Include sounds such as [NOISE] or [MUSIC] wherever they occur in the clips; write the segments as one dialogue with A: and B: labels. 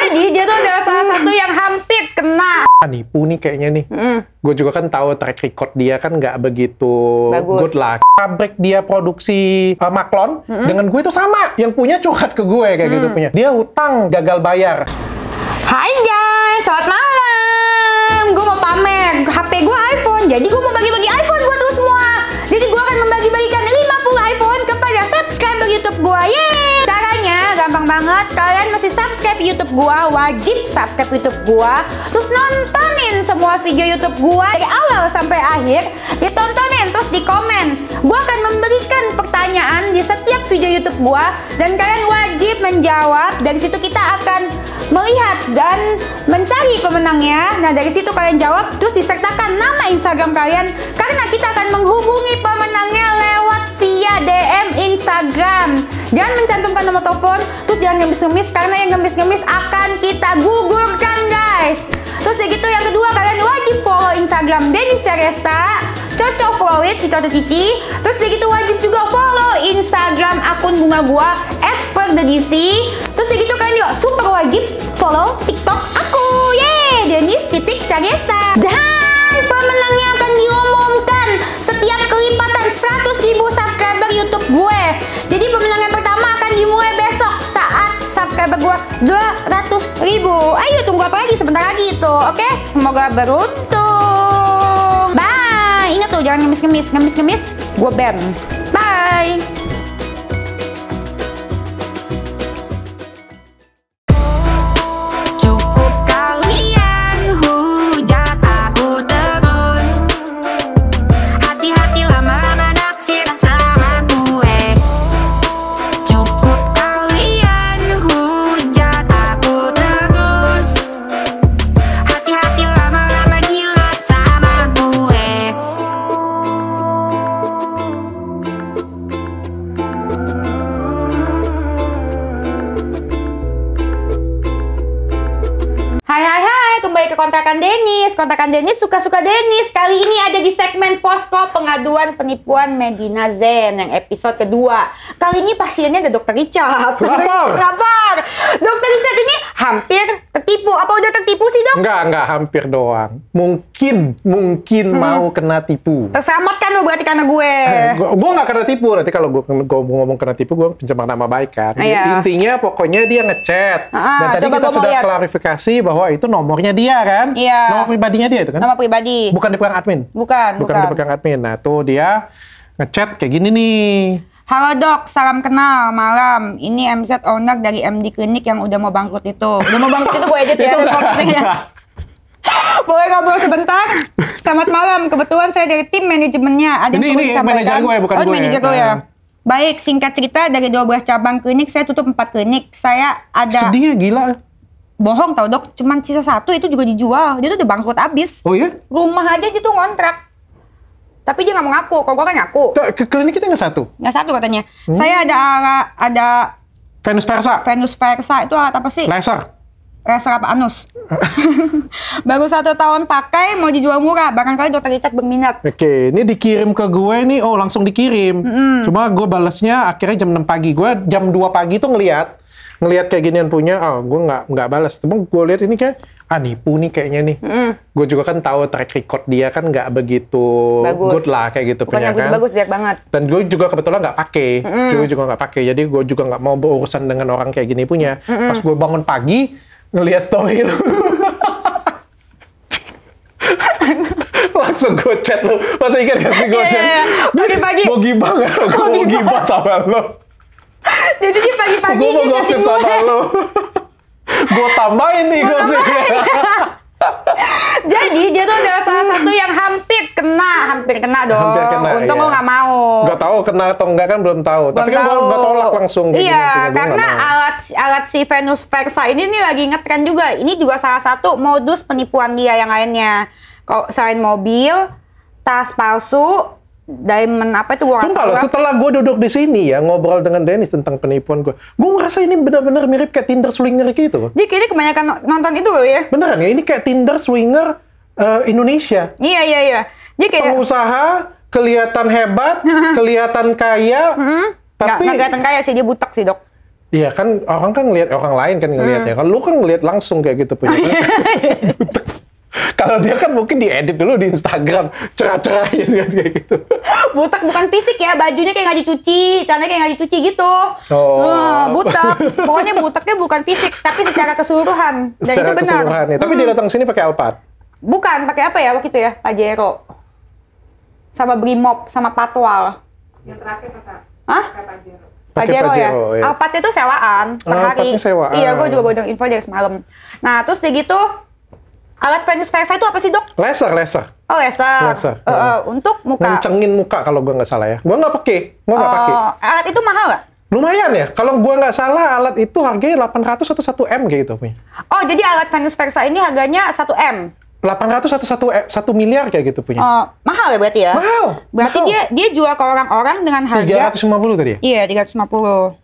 A: Jadi dia tuh adalah salah satu yang hampir kena.
B: Ah, nipu nih kayaknya nih.
A: Hmm.
B: Gue juga kan tahu track record dia kan nggak begitu
A: Bagus.
B: good lah. Pabrik dia produksi uh, maklon dengan gue itu sama. Yang punya curhat ke gue kayak gitu punya. Dia hutang gagal bayar.
A: Hai guys, selamat malam. Gue mau pamer HP gue iPhone. Jadi gue mau bagi-bagi iPhone buat lu semua. Jadi gue akan membagi-bagikan 50 iPhone kepada subscriber YouTube gue. Yeay! Caranya gampang banget. Kalian mesti subscribe YouTube gue, wajib subscribe YouTube gue. Terus nontonin semua video YouTube gue dari awal sampai akhir. Ditontonin terus di komen. Gue akan memberikan pertanyaan di setiap video YouTube gue dan kalian wajib menjawab. Dari situ kita akan melihat dan mencari pemenangnya. Nah, dari situ kalian jawab, terus disertakan nama Instagram kalian karena kita akan menghubungi pemenangnya lewat via DM Instagram. Jangan mencantumkan nomor telepon, terus jangan ngemis-ngemis karena yang ngemis-ngemis akan kita gugurkan, guys. Terus dari gitu yang kedua kalian wajib follow Instagram Denis Seresta, Cocok follow it si Cocok Cici. Terus dari gitu wajib juga follow Instagram akun bunga gua @ferdedc. Terus dari gitu kalian juga super wajib follow TikTok aku. Yeay, Denis titik Cagesta. Dan pemenangnya akan diumumkan setiap kelipatan 100.000 subscriber YouTube gue. Jadi pemenang yang pertama akan dimulai besok subscriber gue 200.000. Ayo tunggu apa lagi sebentar lagi itu, oke? Semoga beruntung. Bye. Ingat tuh jangan ngemis-ngemis, ngemis-ngemis gue ban. Bye. Denis. Kontrakan Denis suka-suka Denis. Kali ini ada di segmen posko pengaduan penipuan Medina Zen yang episode kedua. Kali ini pasiennya ada Dokter Richard.
B: Lapor.
A: Lapor. [LAUGHS] Dokter Richard ini hampir tertipu. Apa udah tertipu sih dok?
B: Enggak, enggak hampir doang. Mungkin, mungkin
A: Hmm.
B: mau kena tipu.
A: Terselamatkan lo berarti karena gue.
B: gue nggak kena tipu nanti kalau gue ngomong kena tipu gue pencemar nama baik kan
A: Iya.
B: intinya pokoknya dia ngechat
A: Ah,
B: dan tadi kita sudah
A: lihat.
B: klarifikasi bahwa itu nomornya dia kan
A: Iya.
B: nomor pribadinya dia itu kan
A: Nama pribadi.
B: bukan dipegang admin
A: Bukan,
B: bukan
A: bukan.
B: dipegang admin nah tuh dia ngechat kayak gini nih
A: Halo dok, salam kenal malam. Ini MZ owner dari MD Klinik yang udah mau bangkrut itu. Udah mau bangkrut itu gue edit ya.
B: Itu. [LAUGHS]
A: Boleh ngobrol sebentar? Selamat malam. Kebetulan saya dari tim manajemennya. Ada yang
B: Ini- ini manajer gue, bukan
A: oh,
B: gue.
A: manajer gue ya. Baik, singkat cerita dari 12 cabang klinik saya tutup 4 klinik. Saya ada
B: sedihnya gila
A: bohong tau dok, cuman sisa satu itu juga dijual. Dia tuh udah bangkrut abis.
B: oh iya
A: Rumah aja dia tuh ngontrak. Tapi dia nggak mau ngaku. Kalau gue kan ngaku.
B: Ke klinik kita nggak satu
A: Nggak satu katanya.
B: Hmm?
A: Saya ada alat, ada
B: Venus Versa
A: Venus Versa itu alat apa sih?
B: laser
A: Laser apa anus? [LAUGHS] Baru satu tahun pakai mau dijual murah. Barangkali dokter Richard berminat.
B: Oke, ini dikirim ke gue nih, oh langsung dikirim. Cuma gue balasnya akhirnya jam 6 pagi. Gue jam 2 pagi tuh ngeliat, ngeliat kayak ginian punya, oh gue nggak nggak balas. Cuma gue lihat ini kayak, ah nipu nih kayaknya nih. Gue juga kan tahu track record dia kan nggak begitu
A: Bagus.
B: good lah kayak gitu
A: Bukan
B: punya
A: yang
B: kan.
A: bagus, jelek banget.
B: Dan gue juga kebetulan nggak pakai, gue juga nggak pakai. Jadi gue juga nggak mau berurusan dengan orang kayak gini punya. Pas gue bangun pagi ngeliat story itu. [LAUGHS] langsung gue chat lu masa ingat gak sih gue
A: Iya,
B: chat
A: iya, iya. Pagi-pagi.
B: mau gibah gak? gue mau
A: gibah.
B: sama lo
A: Jadi dia pagi-pagi
B: gue mau gosip sama lo gue tambahin nih gosipnya [LAUGHS]
A: Jadi dia tuh adalah salah satu yang hampir kena, hampir kena dong.
B: Hampir kena,
A: Untung
B: iya.
A: lo nggak mau.
B: Gak tahu kena atau enggak kan belum tahu tapi kan gue
A: Belum
B: gue
A: tahu.
B: tolak langsung
A: Iya, karena alat alat si Venus Versa ini nih lagi ngetren juga. Ini juga salah satu modus penipuan dia yang lainnya. Kalau selain mobil, tas palsu, diamond apa itu gua nggak
B: Sumpah loh, setelah gue duduk di sini ya ngobrol dengan Dennis tentang penipuan gue, gue ngerasa ini benar-benar mirip kayak Tinder swinger gitu.
A: Dia kayaknya kebanyakan no- nonton itu loh ya.
B: Beneran ya, ini kayak Tinder swinger eh, Indonesia.
A: Iya iya iya. Dia kayak
B: Pengusaha, kelihatan hebat, [LAUGHS] kelihatan kaya, tapi
A: nggak kelihatan kaya sih dia butek sih dok.
B: Iya kan orang kan ngelihat orang lain kan ngelihat
A: Hmm.
B: Kalau lu kan ngelihat langsung kayak gitu punya. [LAUGHS] Kalau dia kan mungkin diedit dulu di Instagram, cerah-cerahin kan kayak gitu.
A: butak bukan fisik ya, bajunya kayak nggak dicuci, celananya kayak nggak dicuci gitu.
B: Oh.
A: Nah, butak. Pokoknya butaknya bukan fisik, tapi secara keseluruhan. Dan
B: Secara
A: itu benar.
B: keseluruhan ya. Tapi dia datang sini pakai Alphard.
A: Bukan, pakai apa ya waktu itu ya? Pajero. Sama Brimob, sama Patwal.
C: Yang terakhir kata
A: Hah?
C: Pajero.
B: Pakai
A: Pajero, ya?
B: Pajero, ya.
A: Alphard itu sewaan per
B: Oh,
A: hari.
B: Alphardnya sewaan.
A: Iya, gue juga baru info dari semalam. Nah, terus dia gitu, alat Venus Versa itu apa sih dok?
B: Laser, laser.
A: Oh, laser.
B: Laser,
A: Eh, eh, untuk muka.
B: Ngencengin muka kalau gua nggak salah ya. Gua nggak pakai, gua nggak pakai.
A: Oh, alat itu mahal nggak?
B: Lumayan ya. Kalau gua nggak salah alat itu harganya 800 atau 1 M kayak gitu punya.
A: Oh, jadi alat Venus Versa ini harganya 1 M.
B: 800 atau 1 M, 1 miliar kayak gitu punya.
A: Oh, mahal ya berarti ya?
B: Mahal,
A: Berarti
B: mahal.
A: dia dia jual ke orang-orang dengan harga
B: 350 tadi ya?
A: Iya, 350.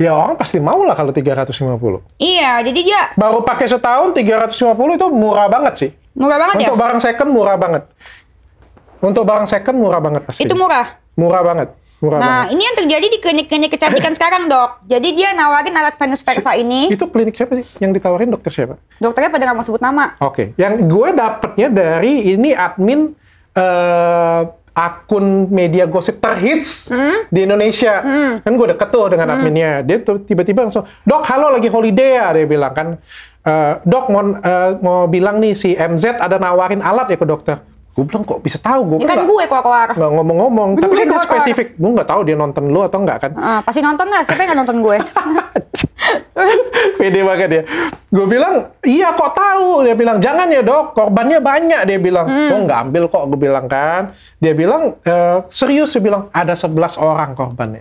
B: Ya orang pasti mau lah kalau 350.
A: Iya, jadi dia
B: Baru pakai setahun 350 itu murah banget sih.
A: murah banget
B: Untuk
A: ya?
B: barang second murah banget. Untuk barang second murah banget pasti.
A: Itu murah.
B: Murah banget. Murah
A: Nah,
B: banget.
A: ini yang terjadi di klinik-klinik kecantikan [COUGHS] sekarang, Dok. Jadi dia nawarin alat Venus Versa ini.
B: Itu klinik siapa sih? Yang ditawarin dokter siapa?
A: Dokternya pada nggak mau sebut nama.
B: Oke. Yang gue dapetnya dari ini admin eh, akun media gosip terhits
A: Hmm?
B: di Indonesia. Kan gue deket tuh dengan adminnya. Dia tuh tiba-tiba langsung, dok halo lagi holiday ya. Dia bilang kan, "Eh, dok mau, eh, mau bilang nih si MZ ada nawarin alat ya ke dokter. Gue bilang kok bisa tahu? Gue
A: Ini kan
B: nggak-
A: gue keluar-keluar.
B: nggak ngomong-ngomong.
A: Gue
B: Tapi kan
A: keluar-keluar.
B: spesifik. Gue nggak tahu dia nonton lu atau enggak kan.
A: Ah, pasti nonton lah. Siapa yang nggak nonton gue? [LAUGHS]
B: Pede banget dia. Gue bilang, iya kok tahu? Dia bilang, jangan ya dok, korbannya banyak. Dia bilang,
A: Hmm.
B: oh nggak ambil kok. Gue bilang kan. Dia bilang, "Eh, serius? Dia bilang, ada 11 orang korbannya.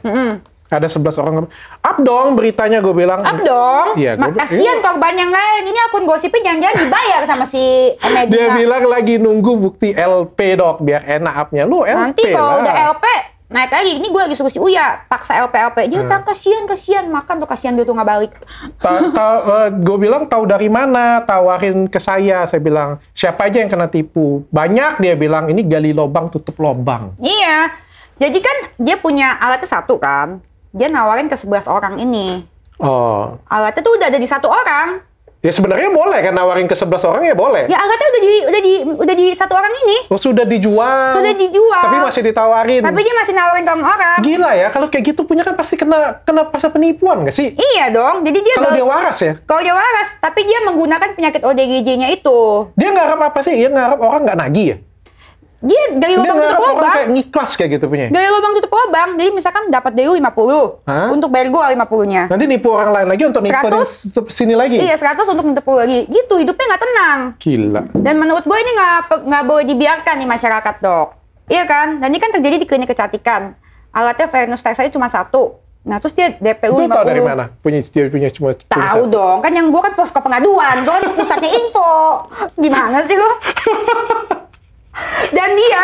B: Ada 11 orang. Up dong beritanya gue bilang.
A: Up dong.
B: Iya,
A: Kasian korban yang lain. Ini akun gosipnya jangan-jangan dibayar sama si Medina.
B: Dia bilang lagi nunggu bukti LP dok, biar enak upnya. Lu LP
A: Nanti kalau udah LP naik lagi. Ini gue lagi suruh si Uya paksa LP LP. Dia
B: Hmm.
A: tak kasihan kasihan makan tuh kasihan dia tuh nggak balik.
B: gue bilang tahu dari mana tawarin ke saya saya bilang siapa aja yang kena tipu banyak dia bilang ini gali lubang tutup lubang
A: Iya. Jadi kan dia punya alatnya satu kan. Dia nawarin ke 11 orang ini.
B: oh
A: Alatnya tuh udah ada di satu orang.
B: Ya sebenarnya boleh kan nawarin ke 11 orang ya boleh
A: Ya alatnya udah di udah di udah di satu orang ini.
B: oh sudah dijual
A: Sudah dijual.
B: tapi masih ditawarin
A: Tapi dia masih nawarin ke orang.
B: gila ya kalau kayak gitu punya kan pasti kena kena pasal penipuan gak sih
A: Iya dong. Jadi dia
B: kalau dia waras ya
A: kalau dia waras, tapi dia menggunakan penyakit ODGJ-nya itu.
B: dia ngarap apa sih dia ngarap orang nggak nagih ya
A: Dia gali lubang tutup lubang.
B: kayak ngiklas kayak gitu punya
A: Gali lubang tutup lubang. Jadi misalkan dapat dari lu 50.
B: Hah?
A: Untuk bayar gua 50-nya.
B: nanti nipu orang lain lagi untuk nipu
A: 100?
B: sini lagi
A: Iya, 100 untuk nipu lagi. Gitu, hidupnya nggak tenang.
B: gila
A: Dan menurut gue ini nggak nggak boleh dibiarkan di masyarakat dok. Iya kan? Dan ini kan terjadi di klinik kecantikan. Alatnya Venus Versa ini cuma satu. Nah terus dia DPU
B: Itu
A: 50.
B: tahu dari mana? Punya dia punya cuma punya
A: Tahu dong, kan yang gue kan posko pengaduan, gue kan pusatnya info. Gimana sih lo? [LAUGHS] Dan dia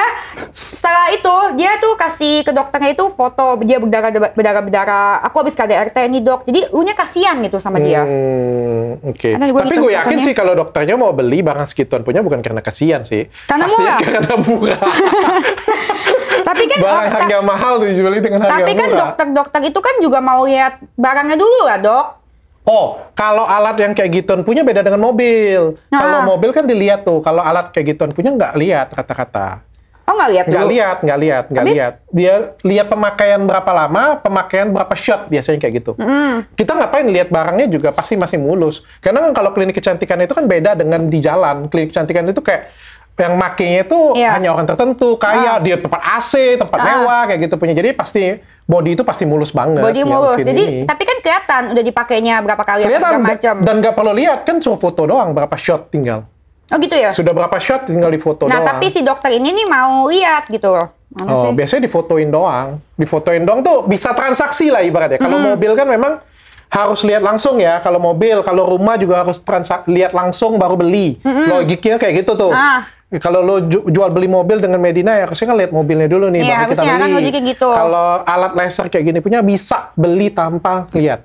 A: setelah itu dia tuh kasih ke dokternya itu foto dia berdarah berdarah berdarah. Aku habis KDRT nih dok. Jadi lu nya kasihan gitu sama dia.
B: Hmm, oke.
A: Gua
B: Tapi gue yakin
A: fotonya.
B: sih kalau dokternya mau beli barang segituan punya bukan karena kasihan sih.
A: Karena
B: Pastinya
A: murah.
B: karena murah. [LAUGHS]
A: Tapi kan
B: barang harga mahal tuh dijualin dengan harga
A: tapi kan
B: murah.
A: dokter-dokter itu kan juga mau lihat barangnya dulu lah dok.
B: Oh, kalau alat yang kayak gituan punya beda dengan mobil.
A: Ah.
B: Kalau mobil kan dilihat tuh. Kalau alat kayak gituan punya nggak lihat kata-kata.
A: Oh nggak lihat
B: Nggak lihat, nggak lihat, nggak lihat. Dia lihat pemakaian berapa lama, pemakaian berapa shot biasanya kayak gitu. Kita ngapain lihat barangnya juga pasti masih mulus. Karena kan kalau klinik kecantikan itu kan beda dengan di jalan. Klinik kecantikan itu kayak yang makainya itu
A: Iya.
B: hanya orang tertentu, kaya,
A: Ah.
B: dia tempat AC, tempat
A: Ah.
B: mewah kayak gitu punya. Jadi pasti body itu pasti mulus banget.
A: Body
B: ya,
A: mulus. Jadi
B: ini.
A: tapi kan kelihatan udah dipakainya berapa kali apa
B: kelihatan
A: segala macam.
B: dan nggak perlu lihat kan cuma foto doang berapa shot tinggal.
A: Oh gitu ya.
B: Sudah berapa shot tinggal di foto
A: Nah
B: doang.
A: tapi si dokter ini nih mau lihat gitu loh. Mana
B: Oh,
A: sih?
B: biasanya difotoin doang. Difotoin doang tuh bisa transaksi lah ibaratnya. Kalau mobil kan memang harus lihat langsung ya. Kalau mobil, kalau rumah juga harus transak lihat langsung baru beli. Logiknya kayak gitu tuh.
A: Ah.
B: Kalau lo ju- jual beli mobil dengan Medina ya harusnya kan lihat mobilnya dulu nih
A: Iya,
B: baru kita beli.
A: kan logiknya gitu.
B: Kalau alat laser kayak gini punya bisa beli tanpa lihat.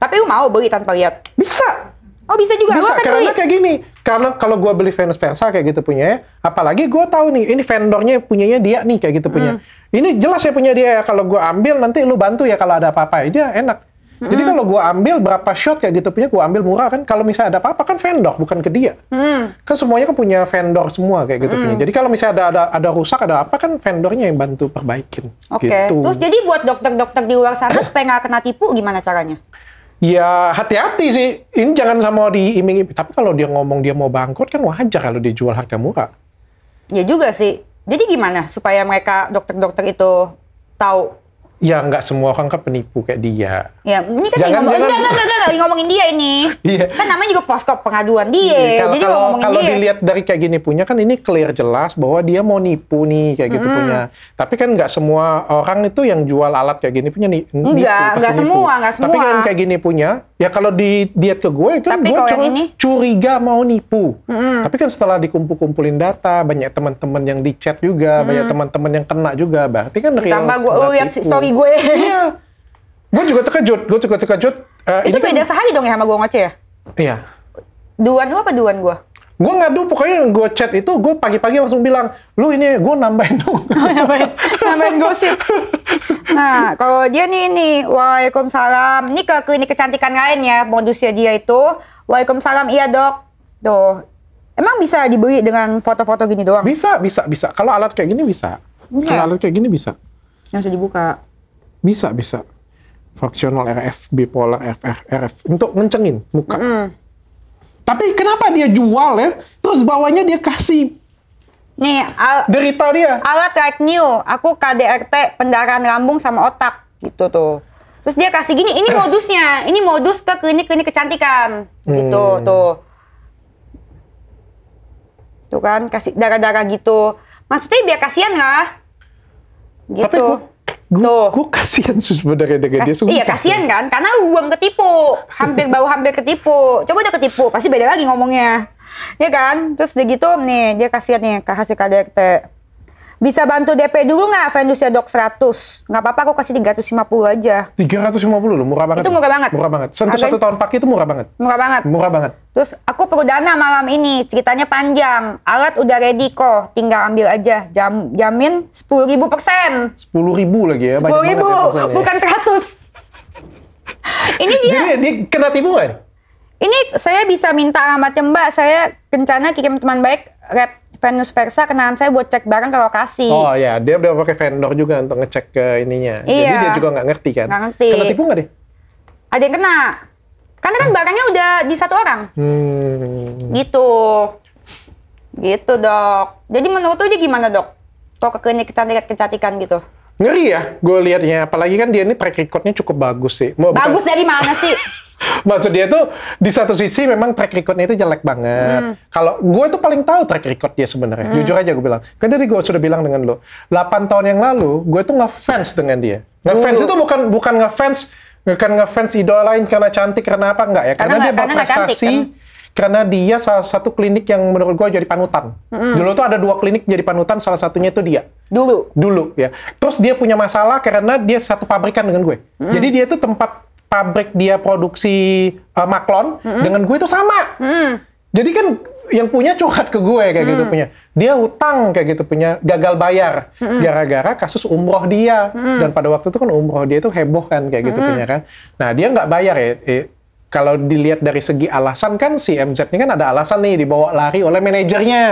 A: Tapi lu mau beli tanpa lihat?
B: Bisa.
A: Oh bisa juga.
B: Bisa,
A: kan
B: karena
A: beli.
B: kayak gini. Karena kalau gua beli Venus Versa kayak gitu punya ya, apalagi gua tahu nih, ini vendornya punyanya dia nih kayak gitu punya.
A: Hmm.
B: Ini jelas ya punya dia ya. Kalau gua ambil nanti lu bantu ya kalau ada apa-apa. Dia enak.
A: Hmm.
B: Jadi kalau gua ambil berapa shot kayak gitu punya, gua ambil murah kan. Kalau misalnya ada apa-apa kan vendor, bukan ke dia.
A: Hmm.
B: Kan semuanya kan punya vendor semua kayak gitu punya. Jadi kalau misalnya ada ada ada rusak ada apa kan vendornya yang bantu perbaikin.
A: Oke.
B: Gitu.
A: Terus jadi buat dokter-dokter di luar sana supaya nggak kena tipu gimana caranya?
B: Ya hati-hati sih. Ini jangan sama diiming Tapi kalau dia ngomong dia mau bangkrut kan wajar kalau dia jual harga murah.
A: Ya juga sih. Jadi gimana supaya mereka dokter-dokter itu tahu?
B: Ya nggak semua orang kan penipu kayak dia.
A: Ya, ini kan
B: Jangan-
A: ngomong,
B: jangan-
A: enggak, enggak, enggak, enggak, ngomongin dia ini.
B: Iya.
A: Kan namanya juga posko pengaduan dia.
B: Iya, kalau
A: jadi
B: kalau,
A: ngomongin
B: kalau
A: dia.
B: dilihat dari kayak gini punya kan ini clear jelas bahwa dia mau nipu nih kayak gitu punya. Tapi kan nggak semua orang itu yang jual alat kayak gini punya nih.
A: Enggak, enggak semua, enggak
B: Tapi
A: semua.
B: kan kayak gini punya, ya kalau di diet ke gue kan
A: Tapi
B: gue cuma
A: ini?
B: curiga mau nipu. Tapi kan setelah dikumpul-kumpulin data, banyak teman-teman yang di chat juga, banyak teman-teman yang kena juga, berarti kan real.
A: Tambah gue lihat
B: tipu.
A: Gue.
B: Iya. Gue juga terkejut, gue juga terkejut. Eh,
A: itu
B: kan-
A: beda sehari dong ya sama gue ngoceh ya?
B: Iya.
A: Duan lu apa duan gue?
B: Gue ngadu, pokoknya gue chat itu, gue pagi-pagi langsung bilang, lu ini gue nambahin dong. [LAUGHS]
A: nambahin, nambahin gosip. Nah, kalau dia nih nih, Waalaikumsalam. Ini ke klinik kecantikan lain ya, modusnya dia itu. Waalaikumsalam, iya dok. Tuh. Emang bisa dibeli dengan foto-foto gini doang?
B: bisa, bisa, bisa. Kalau alat kayak gini bisa.
A: Bisa.
B: Kalau alat kayak gini bisa.
A: Yang bisa dibuka.
B: Bisa, bisa. Fraksional RF, bipolar, FR, RF. Untuk ngencengin muka. Tapi kenapa dia jual ya? Terus bawahnya dia kasih
A: Nih, al-
B: derita dia.
A: alat like new. Aku KDRT pendarahan lambung sama otak. Gitu tuh. Terus dia kasih gini, ini modusnya. Ini modus ke klinik-klinik kecantikan. Gitu,
B: Hmm.
A: tuh. Tuh kan, kasih darah-darah gitu. Maksudnya biar kasihan lah. Gitu.
B: Tapi gue gue
A: Tuh.
B: gue kasihan sih sebenarnya dengan dia.
A: Kas-
B: sumpah.
A: iya kasihan kan, karena belum ketipu, hampir baru hampir ketipu. Coba udah ketipu, pasti beda lagi ngomongnya, ya kan? Terus dia gitu nih, dia kasihan nih ke hasil KDRT. Bisa bantu DP dulu nggak Venus ya dok 100? Nggak apa-apa, aku kasih 350 aja.
B: 350 loh, murah banget.
A: Itu murah banget.
B: Murah banget. Sentuh satu tahun pakai itu murah banget.
A: Murah banget.
B: Murah banget.
A: Terus aku perlu dana malam ini, ceritanya panjang. Alat udah ready kok, tinggal ambil aja. Jam, jamin 10.000 persen.
B: 10 ribu lagi ya.
A: 10 ribu,
B: ya persennya.
A: bukan 100. [LAUGHS] ini dia
B: Jadi dia kena tipu nggak? nih?
A: Ini saya bisa minta alamatnya Mbak. Saya rencana kirim teman baik rep Venus Versa kenalan saya buat cek barang ke lokasi.
B: Oh ya, dia udah pakai vendor juga untuk ngecek ke ininya. Jadi
A: Iya.
B: dia juga nggak ngerti kan.
A: Nggak ngerti.
B: Kena tipu nggak deh?
A: Ada yang kena. Karena kan barangnya udah di satu orang.
B: Hmm.
A: Gitu. Gitu dok. Jadi menurut lu dia gimana dok? Kok ke klinik kecantikan, kecantikan gitu?
B: Ngeri ya, gue liatnya. Apalagi kan dia ini track recordnya cukup bagus sih. Mau- bukan-
A: Bagus dari mana sih? [LAUGHS] [LAUGHS]
B: Maksud dia tuh di satu sisi memang track recordnya itu jelek banget.
A: Hmm.
B: Kalau gue tuh paling tahu track record dia sebenarnya. Jujur aja gue bilang. Kan tadi gue sudah bilang dengan lo. 8 tahun yang lalu gue tuh ngefans dengan dia. Ngefans
A: Dulu.
B: itu bukan bukan ngefans bukan ngefans idolain karena cantik karena apa enggak ya?
A: Karena
B: Karena, dia
A: nggak- karena nggak cantik,
B: berprestasi. Karena dia salah satu klinik yang menurut gue jadi panutan. Dulu tuh ada dua klinik jadi panutan, salah satunya itu dia
A: Dulu.
B: dulu ya. Terus dia punya masalah karena dia satu pabrikan dengan gue. Jadi dia tuh tempat pabrik dia produksi uh, maklon dengan gue itu sama. Jadi kan yang punya curhat ke gue kayak gitu punya. Dia utang kayak gitu punya gagal bayar gara-gara kasus umroh dia. Dan pada waktu itu kan umroh dia itu heboh kan kayak gitu punya kan. Nah, dia nggak bayar ya. Eh, kalau dilihat dari segi alasan kan si MZ ini kan ada alasan nih dibawa lari oleh manajernya.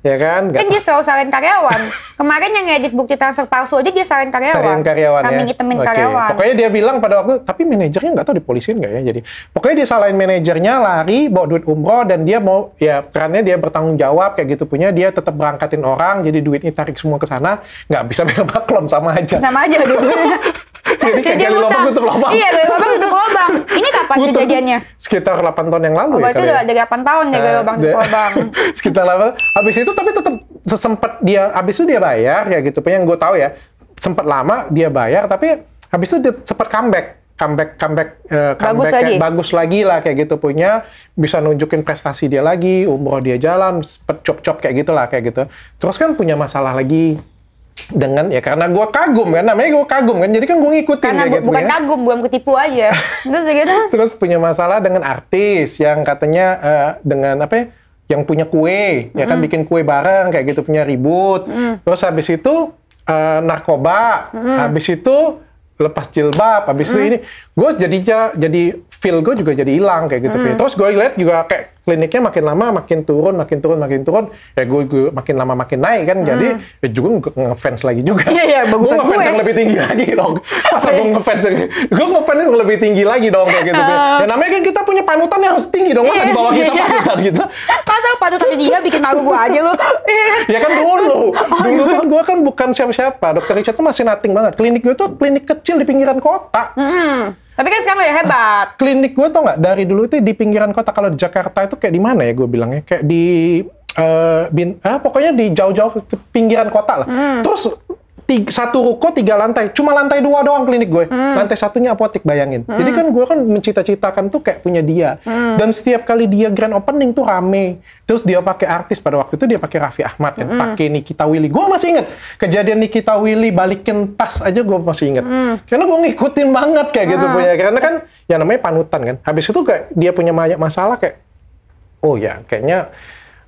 B: Ya kan? Nggak
A: Kan dia selalu salin karyawan. Kemarin yang ngedit bukti transfer palsu aja dia salin karyawan.
B: Sarian karyawan
A: Kami
B: ya.
A: ngitemin
B: Oke.
A: karyawan.
B: Pokoknya dia bilang pada waktu, tapi manajernya nggak tahu dipolisiin nggak ya. Jadi pokoknya dia salahin manajernya lari bawa duit umroh dan dia mau ya perannya dia bertanggung jawab kayak gitu punya dia tetap berangkatin orang jadi duitnya tarik semua ke sana nggak bisa [LAUGHS] bayar maklum sama aja.
A: Sama aja gitu. [LAUGHS]
B: jadi kayak gali lubang tutup lubang.
A: Iya, gali lubang tutup lubang. Ini kapan [LAUGHS]
B: Ngutang
A: kejadiannya?
B: Sekitar 8 tahun yang lalu
A: Oh,
B: ya
A: berarti udah
B: ya.
A: dari 8 tahun
B: Eh,
A: lubang
B: dia-
A: tutup lubang. [LAUGHS]
B: sekitar lama. Habis itu tapi tetap sempat dia habis itu dia bayar ya gitu. Yang gue tahu ya sempat lama dia bayar tapi habis itu dia sempat comeback comeback comeback
A: Bagus
B: comeback
A: lagi.
B: kayak bagus lagi lah kayak gitu punya bisa nunjukin prestasi dia lagi umroh dia jalan cop cop kayak gitulah kayak gitu terus kan punya masalah lagi dengan ya karena gue kagum kan namanya gue kagum kan jadi kan gue ngikutin
A: Karena
B: kayak
A: bu-
B: gitu
A: bukan
B: ya.
A: kagum, bukan ketipu aja. [LAUGHS] Terus ya gitu.
B: terus punya masalah dengan artis yang katanya eh, dengan apa ya yang punya kue ya kan bikin kue bareng kayak gitu punya ribut terus habis itu eh, narkoba habis itu lepas jilbab habis itu ini gue jadinya jadi feel gue juga jadi hilang kayak gitu terus gue lihat juga kayak kliniknya makin lama makin turun makin turun makin turun. Ya gue, gue makin lama makin naik kan jadi ya juga nge- ngefans lagi juga.
A: Iya, iya,
B: gue
A: bagusan
B: ngefans
A: gue.
B: yang lebih tinggi lagi dong. Masa gue ngefans yang gue ngefans yang lebih tinggi lagi dong kayak gitu ya namanya kan kita punya panutan yang harus tinggi dong. Masa di bawah kita
A: Iya.
B: panutan gitu
A: Masa panutan dia bikin malu gua aja lu. [LAUGHS]
B: ya kan dulu. Dulu
A: iya.
B: kan gue kan bukan siapa-siapa. Dokter Richard tuh masih nothing banget. Klinik gue tuh klinik kecil di pinggiran kota.
A: Hmm. Tapi kan sekarang udah hebat.
B: klinik gue tau nggak dari dulu itu di pinggiran kota kalau di Jakarta itu kayak di mana ya gue bilangnya kayak di eh, bin, ah, pokoknya di jauh-jauh pinggiran kota lah. Terus tiga, satu ruko tiga lantai, cuma lantai dua doang klinik gue. Lantai satunya apotek bayangin. Jadi kan gue kan mencita-citakan tuh kayak punya dia. Dan setiap kali dia grand opening tuh rame. Terus dia pakai artis pada waktu itu dia pakai Raffi Ahmad kan, pakai Nikita Willy. Gue masih inget kejadian Nikita Willy balikin tas aja gue masih inget. Karena gue ngikutin banget kayak gitu punya. Karena kan ya namanya panutan kan. Habis itu kayak dia punya banyak masalah kayak oh ya kayaknya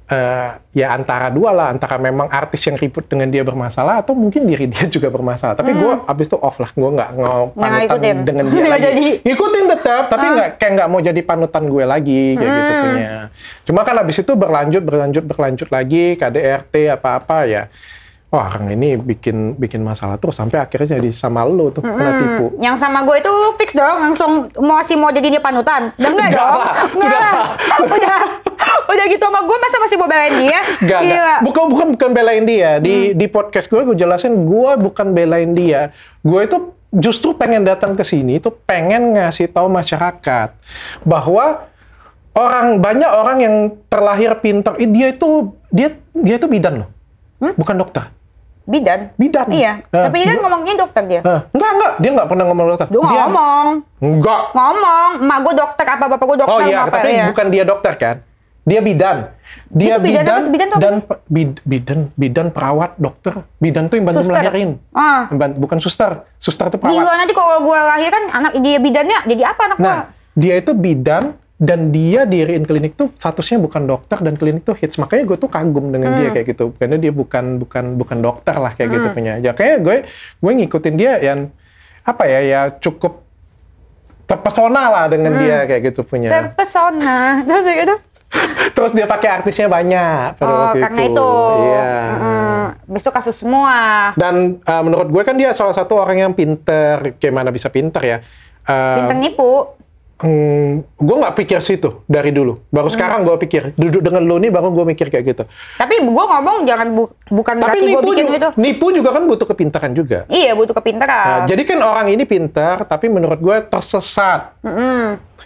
B: eh, ya antara dua lah antara memang artis yang ribut dengan dia bermasalah atau mungkin diri dia [LAUGHS] juga bermasalah. Tapi gue abis itu off lah gue nggak mau panutan
A: ngikutin.
B: dengan dia [LAUGHS] lagi.
A: Jadi.
B: ngikutin tetap tapi nggak kayak nggak mau jadi panutan gue lagi kayak gitu punya. Cuma kan abis itu berlanjut berlanjut berlanjut lagi KDRT apa apa ya Wah, orang ini bikin bikin masalah terus sampai akhirnya jadi sama lo tuh kena tipu.
A: Yang sama gue itu lu fix dong, langsung masih mau jadi dia panutan. Udah enggak dong?
B: lah,
A: Enggak
B: sudah. [LAUGHS]
A: Udah. Udah gitu sama gue masa masih mau belain dia?
B: Gak,
A: Gila.
B: gak. Bukan, bukan, bukan belain dia. Di, di podcast gue, gue jelasin, gue bukan belain dia. Gue itu justru pengen datang ke sini, itu pengen ngasih tahu masyarakat bahwa orang banyak orang yang terlahir pintar, dia itu dia dia itu bidan loh, bukan dokter.
A: Bidan?
B: Bidan.
A: Iya. Tapi dia kan ngomongnya dokter dia.
B: Hah, enggak, enggak, dia enggak pernah ngomong dokter.
A: Dia ngomong.
B: Enggak.
A: Ngomong. Emak gue dokter, apa bapak gue dokter,
B: Oh iya,
A: apa
B: tapi
A: ya.
B: bukan dia dokter kan? Dia bidan. Dia
A: Itu bidan? Bidan tuh apa
B: dan
A: sih?
B: pe- bid- bidan bidan perawat dokter. Bidan tuh yang bantu
A: Suster.
B: melahirin.
A: Ah.
B: Bukan suster. Suster itu perawat.
A: Gila nanti kalau gue lahir kan anak dia bidannya jadi apa anak gue?
B: Nah, dia itu bidan dan dia diriin klinik tuh statusnya bukan dokter dan klinik tuh hits. Makanya gue tuh kagum dengan
A: Hmm.
B: dia kayak gitu. Karena dia bukan bukan bukan dokter lah kayak gitu punya. Ya kayak gue gue ngikutin dia yang apa ya ya cukup terpesona lah dengan
A: Hmm.
B: dia kayak gitu punya.
A: Terpesona. [LAUGHS] Terus gitu. [LAUGHS]
B: Terus dia pakai artisnya banyak pada
A: Oh,
B: waktu
A: karena
B: itu.
A: itu.
B: Iya.
A: Mm, besok kasus semua.
B: Dan uh, menurut gue kan dia salah satu orang yang pinter. Gimana bisa pinter ya? Uh,
A: Pinter nipu.
B: Hmm, gue nggak pikir situ dari dulu. Baru
A: Hmm.
B: sekarang gue pikir. Duduk dengan lu nih baru gue mikir kayak gitu.
A: Tapi gue ngomong jangan bu- bukan
B: Tapi
A: berarti gue bikin
B: juga,
A: gitu.
B: nipu juga kan butuh kepintaran juga.
A: Iya butuh kepintaran.
B: Nah, jadi kan orang ini pintar, tapi menurut gue tersesat.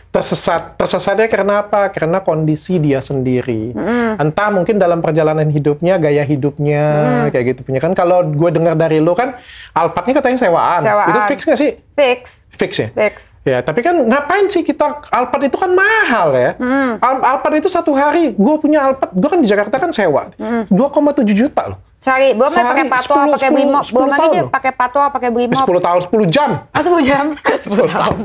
B: Tersesat. Tersesatnya karena apa? Karena kondisi dia sendiri. Entah mungkin dalam perjalanan hidupnya, gaya hidupnya, kayak gitu punya kan. Kalau gue dengar dari lu kan, Alphardnya katanya sewaan.
A: Sewaan.
B: Itu fix nggak sih?
A: Fix.
B: Fix ya?
A: Fix.
B: Ya, tapi kan ngapain sih kita Alphard itu kan mahal ya. Al- Alphard itu satu hari, gue punya Alphard, gue kan di Jakarta kan sewa, 2,7 juta loh.
A: Sehari,
B: Sehari
A: pakai patwa,
B: 10,
A: pakai brimob.
B: 10
A: Belum lagi dia pakai patwa, pakai brimob.
B: 10 tahun, 10 jam.
A: Ah, 10 jam. [LAUGHS] 10 tahun.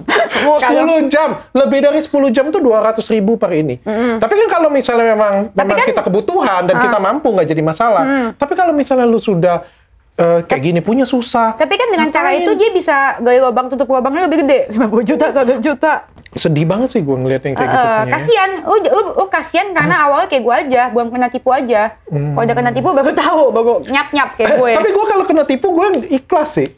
A: Mau [LAUGHS] kagak.
B: 10 jam, lebih dari 10 jam tuh 200 ribu per ini. Tapi kan kalau misalnya memang,
A: Tapi
B: memang
A: kan-
B: kita kebutuhan dan kita mampu nggak jadi masalah. Tapi kalau misalnya lu sudah eh, kayak gini punya susah.
A: Tapi kan dengan cara
B: ngapain?
A: itu dia bisa gali lubang tutup lubangnya lebih gede. [LAUGHS] 50 juta, 1 juta.
B: Sedih banget sih gue ngeliat yang kayak gitu.
A: Eh,
B: punya ya.
A: kasian, lu, lu, lu kasian karena awalnya kayak gue aja, belum kena tipu aja. Kalau udah kena tipu baru [LAUGHS] tahu, baru nyap nyap kayak gue.
B: Eh, Tapi gue kalau kena tipu gue ikhlas sih.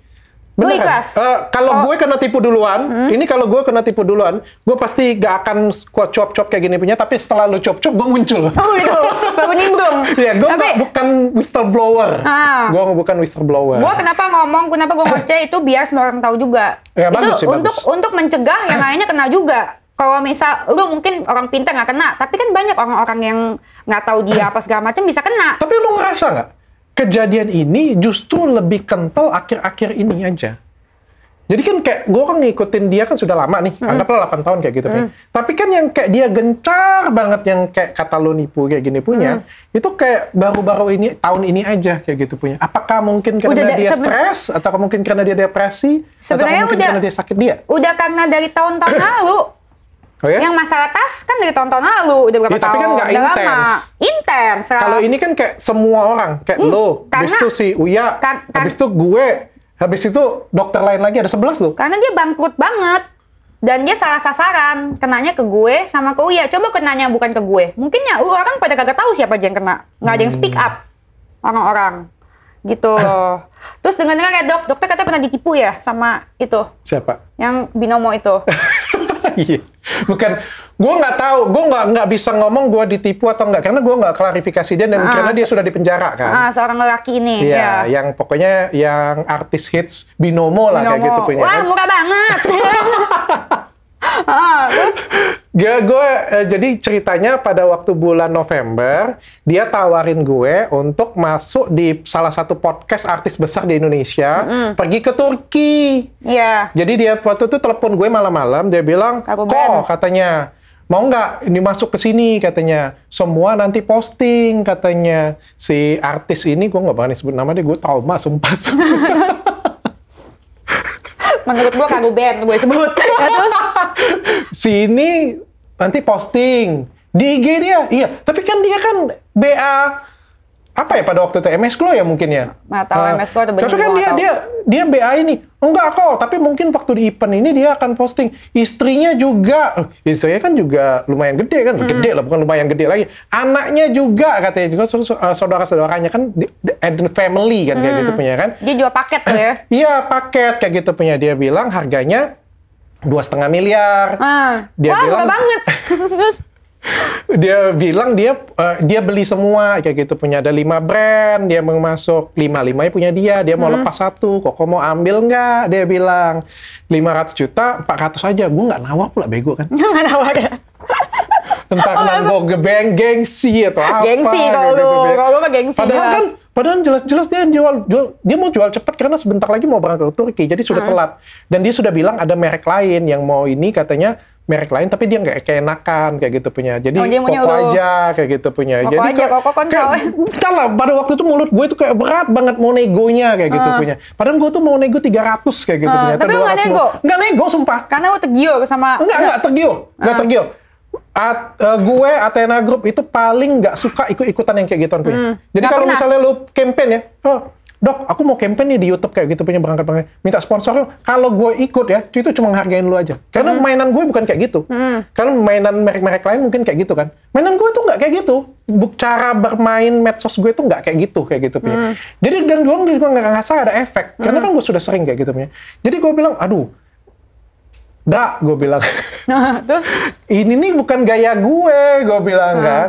A: Lu ikhlas?
B: Eh, kalau
A: Oh.
B: gue kena tipu duluan, ini kalau gue kena tipu duluan, gue pasti gak akan kuat cop-cop kayak gini punya. Tapi setelah lu cop-cop, gue muncul.
A: Oh itu, [LAUGHS] baru nimbrung.
B: ya, gue
A: Tapi
B: bukan whistleblower.
A: Ah.
B: Gue bukan whistleblower.
A: gue kenapa ngomong, kenapa gue ngoceh itu biar semua orang tahu juga.
B: Ya,
A: itu
B: bagus sih,
A: untuk
B: bagus.
A: untuk mencegah yang lainnya kena juga. Kalau misal lu mungkin orang pintar nggak kena, tapi kan banyak orang-orang yang nggak tahu dia apa segala macam bisa kena.
B: Tapi lu ngerasa nggak? Kejadian ini justru lebih kental akhir-akhir ini aja. Jadi kan kayak gue kan ngikutin dia kan sudah lama nih, anggaplah 8 tahun kayak gitu. Pi. Tapi kan yang kayak dia gencar banget yang kayak kata lo nipu kayak gini punya, itu kayak baru-baru ini tahun ini aja kayak gitu punya. Apakah mungkin karena
A: Udah da-
B: dia stres atau mungkin karena dia depresi atau mungkin
A: udah-
B: karena dia sakit dia?
A: Udah karena dari tahun-tahun lalu.
B: Oh ya?
A: Yang masalah tas kan dari tahun-tahun lalu, udah berapa
B: Ya, tapi
A: tahun?
B: kan nggak intens.
A: Intens.
B: Kalau ini kan kayak semua orang, kayak lo, habis
A: karena-
B: itu si Uya,
A: kan- kan-
B: habis itu gue, habis itu dokter lain lagi ada 11 tuh.
A: Karena dia bangkrut banget. Dan dia salah sasaran. Kenanya ke gue sama ke Uya. Coba kenanya bukan ke gue. Mungkin ya orang pada kagak tahu siapa aja yang kena. Nggak ada yang speak
B: Hmm.
A: up. Orang-orang. Gitu. [LAUGHS] Terus dengar-dengar ya dok, dokter katanya pernah ditipu ya sama itu.
B: Siapa?
A: Yang binomo itu. [LAUGHS]
B: Iya, bukan. Gue nggak tahu, gue nggak nggak bisa ngomong gue ditipu atau nggak karena gue nggak klarifikasi dia dan
A: Ah,
B: karena dia sudah dipenjara kan.
A: ah, seorang lelaki ini.
B: Iya,
A: ya.
B: yang pokoknya yang artis hits binomo lah kayak gitu punya.
A: Wah, murah banget. [LAUGHS] ah, terus
B: Gue, gue eh, jadi ceritanya pada waktu bulan November dia tawarin gue untuk masuk di salah satu podcast artis besar di Indonesia, pergi ke Turki.
A: Iya.
B: Jadi dia waktu itu telepon gue malam-malam, dia bilang, kok katanya mau nggak ini masuk ke sini? katanya. Semua nanti posting katanya. Si artis ini gue nggak berani sebut nama dia gue trauma sumpah [LAUGHS]
A: Menurut gua kagak band gue sebut. [LAUGHS] Ya, terus?
B: Sini nanti posting di IG dia. Iya tapi kan dia kan BA apa ya pada waktu itu MS Glow ya mungkin ya
A: Nggak tahu,
B: Eh,
A: MS Glow atau
B: tapi kan dia dia dia BA ini enggak kok tapi mungkin waktu di event ini dia akan posting istrinya juga Eh, istrinya kan juga lumayan gede kan
A: Hmm.
B: gede lah bukan lumayan gede lagi anaknya juga katanya juga saudara saudaranya kan and family kan kayak
A: Hmm.
B: gitu punya kan
A: dia jual paket tuh ya.
B: Iya paket kayak gitu punya dia bilang harganya dua setengah miliar.
A: Ah.
B: Dia
A: Wah,
B: bilang-
A: banget. [LAUGHS] terus
B: Dia bilang dia eh, dia beli semua kayak gitu punya ada lima brand dia mau masuk lima limanya punya dia dia mau
A: Hmm.
B: lepas satu kok mau ambil nggak dia bilang 500 juta 400 aja gue nggak nawar pula bego kan [LAUGHS]
A: nggak nawar ya.
B: entah
A: Oh,
B: gue gebeng gengsi atau apa
A: Gengsi
B: kayak
A: kalau
B: gitu,
A: lu. Kalau lu mah gengsi
B: padahal
A: jelas.
B: kan padahal jelas-jelas dia jual, jual dia mau jual cepat karena sebentar lagi mau berangkat ke Turki jadi sudah
A: Hmm.
B: telat dan dia sudah bilang ada merek lain yang mau ini katanya merek lain tapi dia nggak keenakan kayak gitu punya jadi
A: Oh,
B: koko aja kayak gitu punya
A: Koko
B: jadi
A: aja,
B: kayak-
A: koko kan
B: kayak-. Bentar lah, pada waktu itu mulut gue itu kayak berat banget mau negonya kayak gitu punya padahal gue tuh mau nego 300 kayak gitu
A: Ah,
B: punya
A: tapi nggak
B: 200.
A: nego?
B: nggak nego sumpah
A: Karena lu tergiur sama
B: enggak tergiur. Enggak
A: Ah.
B: tergiur. At, eh, gue Athena Group itu paling nggak suka ikut-ikutan yang kayak gituan punya. Jadi
A: Hmm. Nggak
B: kalau misalnya lu campaign ya, oh, dok, aku mau campaign nih di YouTube kayak gitu punya berangkat berangkat, minta sponsor. Kalau gue ikut ya, itu cuma hargain lu aja. Karena
A: Hmm.
B: mainan gue bukan kayak gitu. Karena mainan merek-merek lain mungkin kayak gitu kan. Mainan gue tuh nggak kayak gitu. Buk cara bermain medsos gue tuh nggak kayak gitu kayak gitu punya.
A: Hmm.
B: Jadi dan gue juga nggak ngerasa ada efek. Karena kan gue sudah sering kayak gitu punya. Jadi gue bilang, aduh, dak, gue bilang. [LAUGHS]
A: terus
B: ini nih bukan gaya gue, gue bilang
A: Hmm.
B: kan.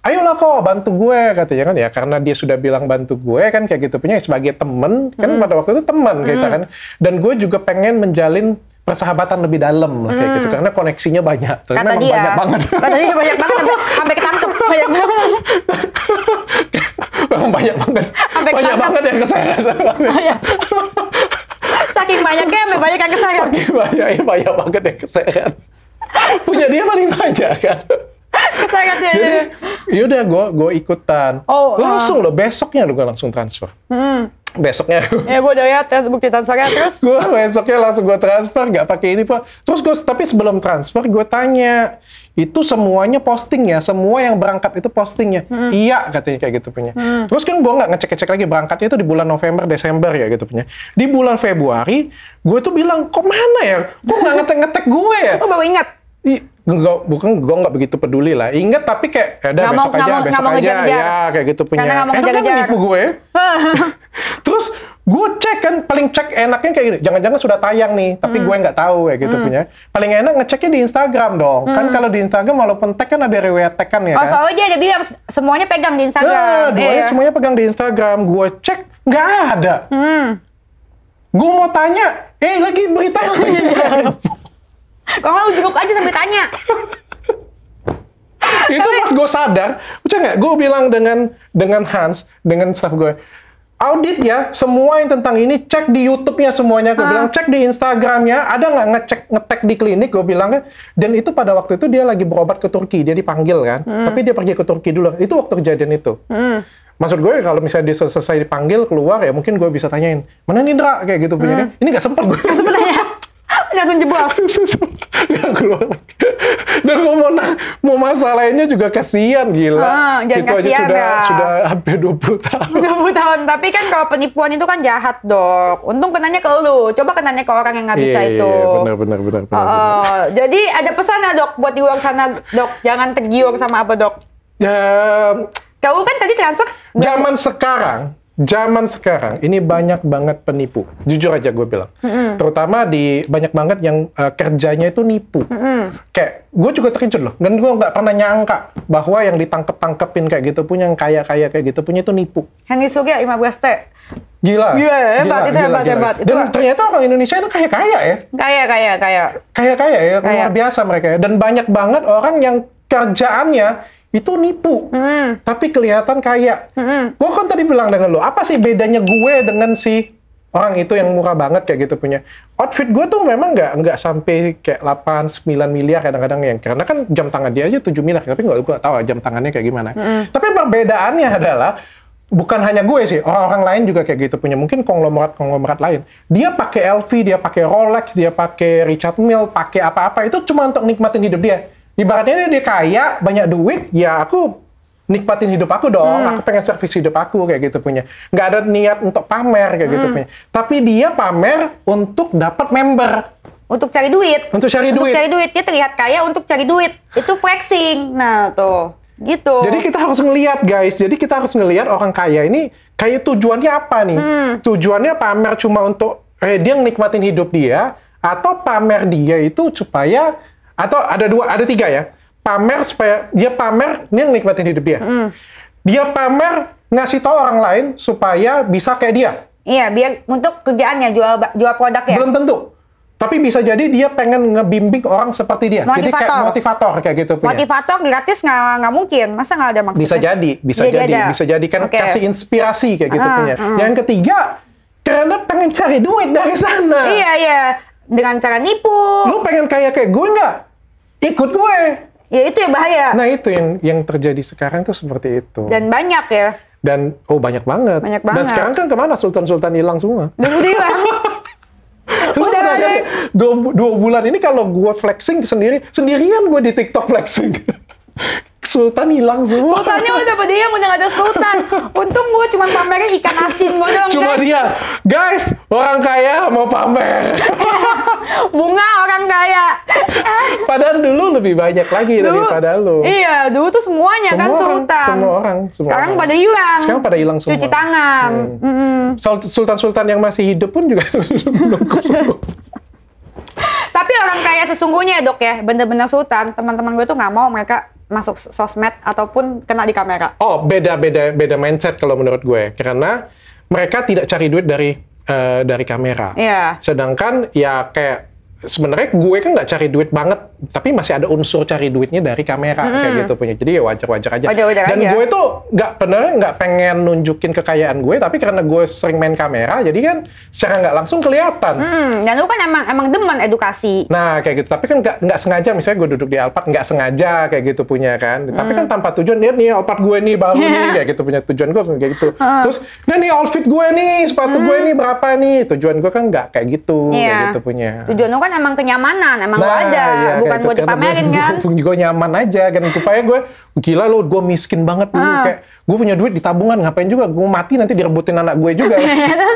B: Ayolah kok bantu gue katanya kan ya. Karena dia sudah bilang bantu gue kan kayak gitu. Punya sebagai temen kan
A: Hmm.
B: pada waktu itu teman kita kan. Dan gue juga pengen menjalin persahabatan lebih dalam lah kayak gitu. Karena koneksinya banyak.
A: Hmm. kata
B: memang
A: dia.
B: banyak banget.
A: Kata dia banyak banget sampai, sampai ketangkep. Banyak banget.
B: Memang banyak banget.
A: Sampai
B: banyak
A: ketangkep.
B: banget yang keseret.
A: Banyak. saking banyaknya sampai banyak yang keseret.
B: Banyak ya banyak banget yang keseret. Punya dia paling banyak kan
A: keseret ya
B: jadi yaudah gue gue ikutan.
A: Oh,
B: langsung loh besoknya lo gue langsung transfer. Besoknya.
A: Ya gue udah lihat tes bukti transfernya terus?
B: Gue besoknya langsung gue transfer nggak pakai ini pak. Terus gue tapi sebelum transfer gue tanya itu semuanya posting ya? Semua yang berangkat itu postingnya iya katanya kayak gitu punya. Terus kan gue nggak ngecek ngecek lagi berangkatnya itu di bulan November Desember ya gitu punya. Di bulan Februari gue tuh bilang kok mana ya? Kok nggak ngetek ngetek gue ya?
A: Gue baru ingat
B: enggak, bukan gue nggak begitu peduli lah. Ingat tapi kayak, ya
A: Nggak mau-
B: besok
A: nggak
B: aja,
A: mau- nggak
B: besok aja,
A: ngejar-ngejar.
B: ya kayak gitu punya.
A: Karena nggak mau
B: eh, kan
A: ngejar-ngejar.
B: nipu gue. [LAUGHS] Terus gue cek kan, paling cek enaknya kayak gini. Jangan-jangan sudah tayang nih, tapi
A: Hmm.
B: gue nggak tahu kayak gitu punya. Paling enak ngeceknya di Instagram dong. Kan kalau di Instagram walaupun tag kan ada riwayat tag kan ya
A: Hmm. oh
B: kan.
A: soalnya dia ada bilang semuanya pegang di
B: Nah,
A: Instagram
B: duanya
A: Iya.
B: semuanya pegang di Instagram. Gue cek, nggak ada.
A: Hmm.
B: Gue mau tanya, eh lagi berita
A: Iya. [LAUGHS] kalau nggak lu jenguk aja sambil tanya. [LAUGHS]
B: Itu pas gue sadar, nggak? Gue bilang dengan dengan Hans, dengan staff gue, audit ya semua yang tentang ini cek di YouTube-nya semuanya. Gue bilang cek di Instagramnya ada nggak ngecek ngetek di klinik? Gue bilang kan. Dan itu pada waktu itu dia lagi berobat ke Turki dia dipanggil kan. Tapi dia pergi ke Turki dulu. Itu waktu kejadian itu. Maksud gue kalau misalnya dia selesai dipanggil keluar ya mungkin gue bisa tanyain mana Nindra? Kayak gitu punya kan. Ini nggak sempat gue
A: Sebenarnya [LAUGHS] langsung jeblos. [LAUGHS]
B: nggak keluar dan gue mau na- mau masalahinnya juga kasihan gila
A: Ah, jangan
B: itu aja
A: kasihan
B: sudah
A: dah.
B: sudah hampir 20 tahun
A: 20 tahun. Tapi kan kalau penipuan itu kan jahat, Dok. Untung kenanya ke lu. Coba kenanya ke orang yang nggak bisa
B: Iya, iya,
A: itu.
B: iya, benar benar benar benar, benar.
A: Oh, jadi ada pesan ya, Dok, buat di luar sana, Dok. Jangan tergiur sama apa, Dok.
B: Ya,
A: Kau kan tadi transfer
B: zaman sekarang, zaman sekarang ini banyak banget penipu. Jujur aja gue bilang. Terutama di banyak banget yang eh, kerjanya itu nipu. Kayak gue juga terkejut loh. Dan gue nggak pernah nyangka bahwa yang ditangkep-tangkepin kayak gitu punya yang kaya-kaya kayak gitu punya itu nipu.
A: Henry Surya 15 T.
B: Gila.
A: Gila, hebat, itu hebat, hebat. Itu-
B: Dan ternyata orang Indonesia itu kaya-kaya ya.
A: Kaya, kaya, kaya.
B: Kaya-kaya ya,
A: Kaya.
B: luar biasa mereka ya. Dan banyak banget orang yang kerjaannya itu nipu.
A: Hmm.
B: Tapi kelihatan kaya. Gue kan tadi bilang dengan lo, apa sih bedanya gue dengan si orang itu yang murah banget kayak gitu punya. Outfit gue tuh memang nggak nggak sampai kayak 8 9 miliar kadang-kadang yang karena kan jam tangan dia aja 7 miliar, tapi nggak gue tahu jam tangannya kayak gimana. Tapi perbedaannya adalah bukan hanya gue sih, orang-orang lain juga kayak gitu punya. Mungkin konglomerat-konglomerat lain. Dia pakai LV, dia pakai Rolex, dia pakai Richard Mille, pakai apa-apa itu cuma untuk nikmatin hidup dia. Ibaratnya dia, kaya, banyak duit, ya aku nikmatin hidup aku dong. Aku pengen servis hidup aku kayak gitu punya. Nggak ada niat untuk pamer kayak gitu punya. Tapi dia pamer untuk dapat member.
A: Untuk cari duit.
B: Untuk cari duit.
A: Untuk cari duit. Dia terlihat kaya untuk cari duit. Itu flexing. Nah, tuh. Gitu.
B: Jadi kita harus ngelihat guys. Jadi kita harus ngelihat orang kaya ini kayak tujuannya apa nih? Tujuannya pamer cuma untuk eh, dia nikmatin hidup dia atau pamer dia itu supaya atau ada dua ada tiga ya. Pamer supaya dia pamer dia nikmatin hidup dia. Dia pamer ngasih tahu orang lain supaya bisa kayak dia.
A: Iya, biar untuk kerjaannya jual jual produk ya.
B: Belum tentu. Tapi bisa jadi dia pengen ngebimbing orang seperti dia. Jadi kayak
A: Motivator.
B: motivator kayak gitu punya.
A: Motivator gratis nggak mungkin. Masa nggak ada maksudnya?
B: Bisa jadi, bisa
A: Jadi
B: jadi,
A: ada.
B: bisa jadi kan
A: Oke.
B: kasih inspirasi kayak gitu
A: Ah,
B: punya.
A: ah.
B: Yang ketiga, karena pengen cari duit dari sana.
A: Iya, iya. Dengan cara nipu.
B: Lu pengen kaya kayak gue nggak? Ikut gue.
A: Ya itu ya bahaya.
B: Nah itu yang yang terjadi sekarang tuh seperti itu.
A: Dan banyak ya.
B: Dan oh banyak banget.
A: Banyak
B: Dan
A: banget.
B: sekarang kan ke mana sultan-sultan hilang semua?
A: Dan udah hilang. [LAUGHS] Udah ada.
B: dua, dua bulan ini kalau gue flexing sendiri, sendirian gue di TikTok flexing. [LAUGHS] Sultan hilang semua.
A: Sultannya udah hilang, udah nggak ada sultan. Untung gue cuma pamerin ikan asin gue doang,
B: Cuma
A: guys.
B: dia, guys, orang kaya mau pamer. [LAUGHS]
A: Bunga orang kaya.
B: Padahal dulu lebih banyak lagi
A: Dulu-
B: daripada lu.
A: Iya, dulu tuh semuanya kan
B: Semua orang-
A: sultan.
B: semua orang, semua
A: Sekarang
B: orang.
A: pada hilang.
B: Sekarang pada hilang semua.
A: Cuci tangan. Mm-mm.
B: Sul- Sultan-sultan yang masih hidup pun juga [LAUGHS] [LAUGHS] semua.
A: Tapi orang kaya sesungguhnya ya dok ya, bener-bener sultan, teman-teman gue tuh nggak mau mereka masuk sosmed ataupun kena di kamera.
B: Oh, beda beda mindset kalau menurut gue karena mereka tidak cari duit dari eh, dari kamera.
A: Iya.
B: Sedangkan ya kayak sebenarnya gue kan nggak cari duit banget, tapi masih ada unsur cari duitnya dari kamera kayak gitu punya. Jadi ya wajar-wajar aja.
A: Wajar-wajar
B: Dan
A: aja.
B: gue tuh nggak pernah nggak pengen nunjukin kekayaan gue, tapi karena gue sering main kamera, jadi kan secara nggak langsung kelihatan.
A: Hmm, dan lu kan emang emang demen edukasi.
B: Nah, kayak gitu. Tapi kan nggak nggak sengaja, misalnya gue duduk di Alphard, nggak sengaja kayak gitu punya kan. Tapi kan tanpa tujuan, lihat nih Alphard gue nih baru nih, [LAUGHS] kayak gitu punya tujuan gue kayak gitu. Terus, nah nih outfit gue nih, sepatu gue nih berapa nih. Tujuan gue kan nggak kayak gitu, kayak
A: Iya.
B: gitu punya.
A: Tujuan lu kan emang kenyamanan, emang lu ada,
B: iya,
A: bukan buat
B: itu. Karena
A: dipamerin
B: gue- [LAUGHS]
A: kan.
B: Gue, gue nyaman aja kan. Supaya gue, gila lo, gue miskin banget dulu.
A: Ah.
B: Kayak, gue punya duit di tabungan, ngapain juga? Gue mati nanti direbutin anak gue juga.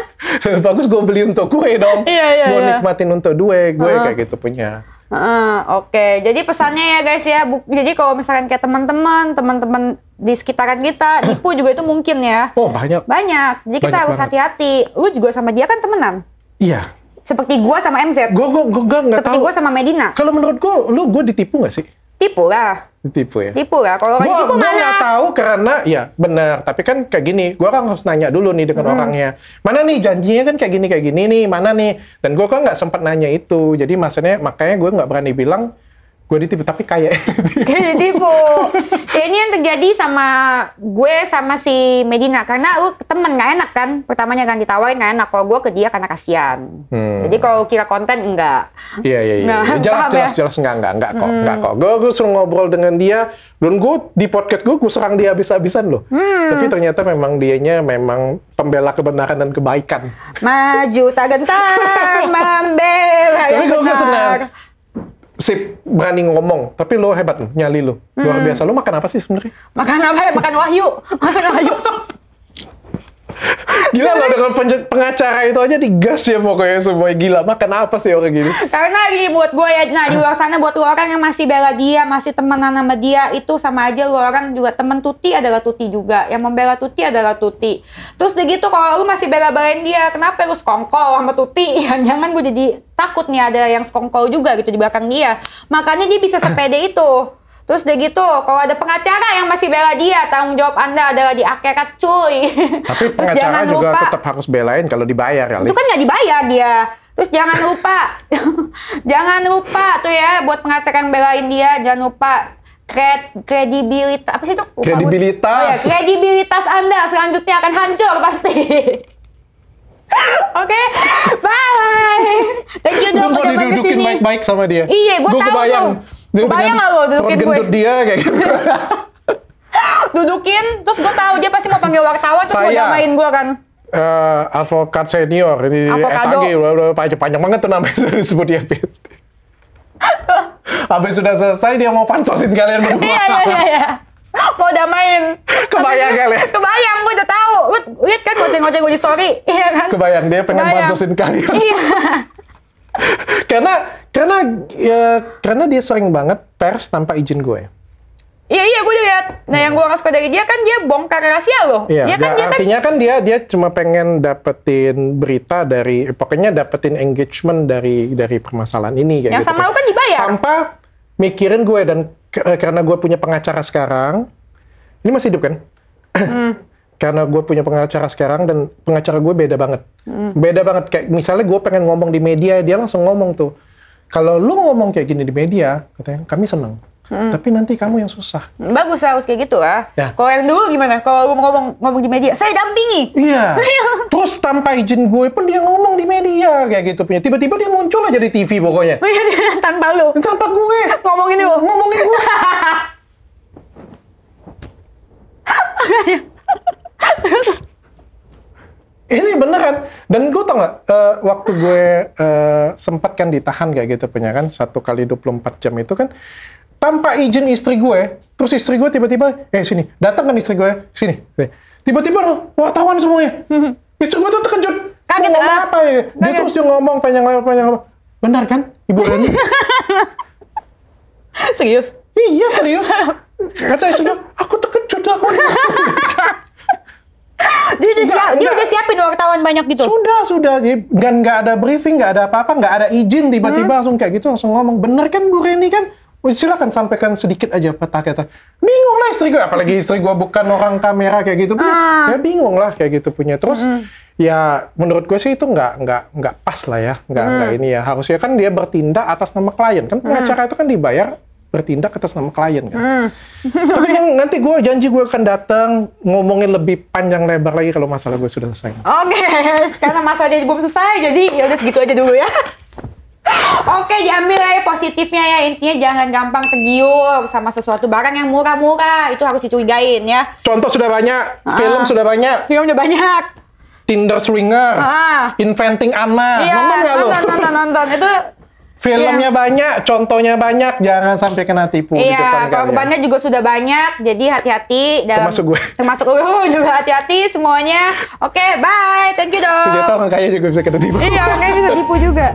B: [LAUGHS] Bagus gue beli untuk gue dong.
A: Iya, iya,
B: gue
A: iya.
B: nikmatin untuk gue, gue kayak gitu punya.
A: Heeh, Oke, jadi pesannya ya guys ya. bu- Jadi kalau misalkan kayak teman-teman, teman-teman di sekitaran kita, [COUGHS] nipu juga itu mungkin ya.
B: Oh, banyak.
A: Banyak. Jadi kita
B: Banyak
A: harus
B: banget.
A: hati-hati. Lu juga sama dia kan temenan.
B: Iya.
A: Seperti gua sama MZ.
B: Gue gue gue nggak
A: Seperti
B: tahu.
A: gua sama Medina.
B: Kalau menurut gue, lu gue ditipu nggak sih?
A: Tipu lah.
B: Ditipu ya.
A: Tipu lah. Kalau
B: Gue
A: ditipu mana?
B: tahu karena ya benar. Tapi kan kayak gini, gue kan harus nanya dulu nih dengan
A: Hmm.
B: orangnya. Mana nih janjinya kan kayak gini kayak gini nih, mana nih? Dan gue kan nggak sempat nanya itu. Jadi maksudnya makanya gue nggak berani bilang. Gue ditipu tapi kayak [LAUGHS]
A: Kayak ditipu. ya ini yang terjadi sama gue sama si Medina karena lu temen nggak enak kan. Pertamanya kan ditawarin nggak enak. Kalau gue ke dia karena kasihan.
B: Hmm.
A: Jadi kalau kira konten enggak.
B: Iya iya iya.
A: Nah,
B: jelas jelas
A: ya?
B: jelas enggak enggak enggak kok enggak kok. Gue gue suruh ngobrol dengan dia dan gue di podcast gue gue serang dia habis-habisan loh.
A: Hmm.
B: Tapi ternyata memang dianya memang pembela kebenaran dan kebaikan.
A: Maju tak gentar [LAUGHS] membela
B: Tapi gue senang. Sip berani ngomong, tapi lo hebat nyali lo. Luar
A: Hmm.
B: biasa. Lo makan apa sih sebenarnya?
A: Makan apa ya? Makan wahyu. [LAUGHS] Makan wahyu.
B: Gila lo dengan pen- pengacara itu aja digas ya pokoknya semua gila. Makan apa sih orang gini?
A: Karena gini buat gue ya, nah di luar sana buat lu orang yang masih bela dia, masih temenan sama dia, itu sama aja lu orang juga temen Tuti adalah Tuti juga. Yang membela Tuti adalah Tuti. Terus udah gitu kalau lu masih bela-belain dia, kenapa lu sekongkol sama Tuti? [LAUGHS] Jangan gue jadi takut nih ada yang sekongkol juga gitu di belakang dia. Makanya dia bisa sepede itu. Terus udah gitu, kalau ada pengacara yang masih bela dia, tanggung jawab Anda adalah di akhirat cuy.
B: Tapi [LAUGHS]
A: Terus
B: pengacara
A: jangan
B: juga
A: lupa-
B: tetap harus belain kalau dibayar kali.
A: itu kan nggak dibayar dia. Terus jangan lupa, [LAUGHS] jangan lupa tuh ya buat pengacara yang belain dia, jangan lupa kred, kredibilitas apa sih itu? Lupa gue.
B: Kredibilitas.
A: Oh ya, kredibilitas Anda selanjutnya akan hancur pasti. [LAUGHS] Oke, bye. Thank you
B: Gue
A: dong udah main
B: didudukin
A: ke sini.
B: baik-baik sama dia.
A: Iya, gua
B: Gua
A: tahu
B: kebayang.
A: tuh. Kebayang nggak lo dudukin gue?
B: gendut dia kayak gitu. [LAUGHS]
A: Dudukin, terus gue tahu dia pasti mau panggil wartawan, terus mau
B: Saya.
A: damain gue kan.
B: Eh, advokat senior ini
A: Avocado.
B: SAG udah, udah panjang, panjang banget tuh namanya sudah disebut dia [LAUGHS] Habis sudah selesai dia mau pansosin kalian [LAUGHS] berdua.
A: Iya, iya, iya, iya. Mau damain.
B: Kebayang kali ya?
A: Kebayang, gue udah tahu. Lihat kan goceng-goceng gue di story, iya kan?
B: Kebayang dia pengen
A: Kebayang.
B: pansosin kalian.
A: Iya. [LAUGHS]
B: karena karena ya, karena dia sering banget pers tanpa izin gue.
A: Iya, iya, gue lihat. Nah, yang gue gak suka dari dia kan dia bongkar rahasia loh.
B: Iya,
A: Dia kan, dia kan
B: artinya kan dia dia cuma pengen dapetin berita dari pokoknya dapetin engagement dari dari permasalahan ini kayak
A: Yang
B: gitu
A: sama lu kan dibayar.
B: Tanpa mikirin gue dan ke- eh, karena gue punya pengacara sekarang. Ini masih hidup kan?
A: Hmm. [LAUGHS]
B: karena gue punya pengacara sekarang dan pengacara gue beda banget.
A: Hmm.
B: Beda banget kayak misalnya gue pengen ngomong di media, dia langsung ngomong tuh. Kalau lu ngomong kayak gini di media, katanya kami seneng.
A: Hmm.
B: Tapi nanti kamu yang susah.
A: bagus harus kayak gitu lah.
B: Ya.
A: Kalau yang dulu gimana? Kalau ngomong ngomong di media, saya dampingi.
B: Iya. [LAUGHS] Terus tanpa izin gue pun dia ngomong di media kayak gitu punya. Tiba-tiba dia muncul aja di TV pokoknya. [LAUGHS]
A: Tanpa lu.
B: Tanpa gue
A: Ngomongin lu.
B: ngomongin gue. [LAUGHS] Ini beneran. Dan gue tau nggak, eh, waktu gue eh, sempat kan ditahan kayak gitu punya kan, satu kali 24 jam itu kan, tanpa izin istri gue, terus istri gue tiba-tiba, eh sini, datang kan istri gue, sini. Tiba-tiba wartawan semuanya. Istri gue tuh terkejut.
A: Kaget,
B: ngomong
A: ah.
B: apa ya? Dia
A: Kaget.
B: terus dia ngomong panjang lebar, panjang lebar. Benar kan, Ibu Reni? [LAUGHS]
A: Serius.
B: iya serius. Kata istri gue, aku terkejut aku. [LAUGHS]
A: Dia udah, siap, dia udah siapin wartawan banyak gitu.
B: Sudah, sudah. Jadi, Dan nggak ada briefing, nggak ada apa-apa, nggak ada izin. Tiba-tiba langsung kayak gitu, langsung ngomong. Bener kan Bu Reni kan? Oh, silakan sampaikan sedikit aja peta kata. Bingung lah istri gue, apalagi istri gue bukan orang kamera kayak gitu.
A: Ah.
B: Ya bingung lah kayak gitu punya. Terus ya menurut gue sih itu nggak nggak nggak pas lah ya, nggak nggak ini ya. Harusnya kan dia bertindak atas nama klien kan pengacara itu kan dibayar bertindak atas nama klien kan. Tapi yang nanti gue janji gue akan datang ngomongin lebih panjang lebar lagi kalau masalah gue sudah selesai.
A: Oke, [LAUGHS] karena masa dia belum selesai, jadi ya udah segitu aja dulu ya. [LAUGHS] Oke, diambil ya positifnya ya. Intinya jangan gampang tergiur sama sesuatu barang yang murah-murah. Itu harus dicurigain ya.
B: Contoh sudah banyak, film sudah banyak,
A: Film udah banyak.
B: Tinder swinger,
A: Ah.
B: Inventing Anna,
A: Iya,
B: nonton nggak lo?
A: nonton, nonton, nonton. Itu
B: Filmnya banyak, contohnya banyak, jangan sampai kena tipu di depan
A: Iya, korbannya juga sudah banyak, jadi hati-hati dalam
B: Termasuk gue.
A: termasuk lu [LAUGHS] juga hati-hati semuanya. Oke, bye, thank you dong.
B: Ternyata orang kaya juga bisa kena tipu.
A: Iya, kayaknya bisa tipu juga.